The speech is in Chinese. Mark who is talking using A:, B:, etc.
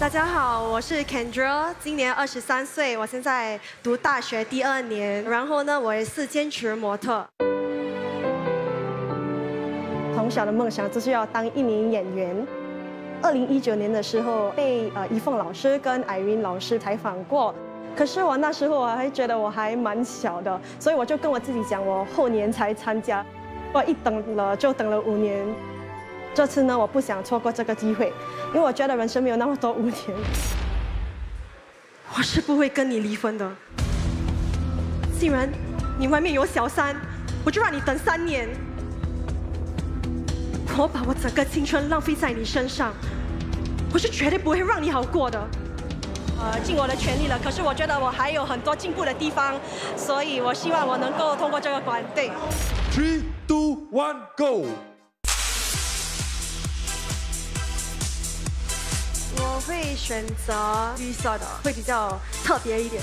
A: 大家好，我是 Kendra，今年二十三岁，我现在读大学第二年，然后呢，我也是兼职模特。从小的梦想就是要当一名演员。二零一九年的时候，被呃一凤老师跟 Irene 老师采访过，可是我那时候我还觉得我还蛮小的，所以我就跟我自己讲，我后年才参加。我一等了就等了五年。这次呢，我不想错过这个机会，因为我觉得人生没有那么多五年。我是不会跟你离婚的。既然你外面有小三，我就让你等三年。我把我整个青春浪费在你身上，我是绝对不会让你好过的。呃，尽我的全力了，可是我觉得我还有很多进步的地方，所以我希望我能够通过这个关。对。Three, two, one, go. 我会选择绿色的，会比较特别一点。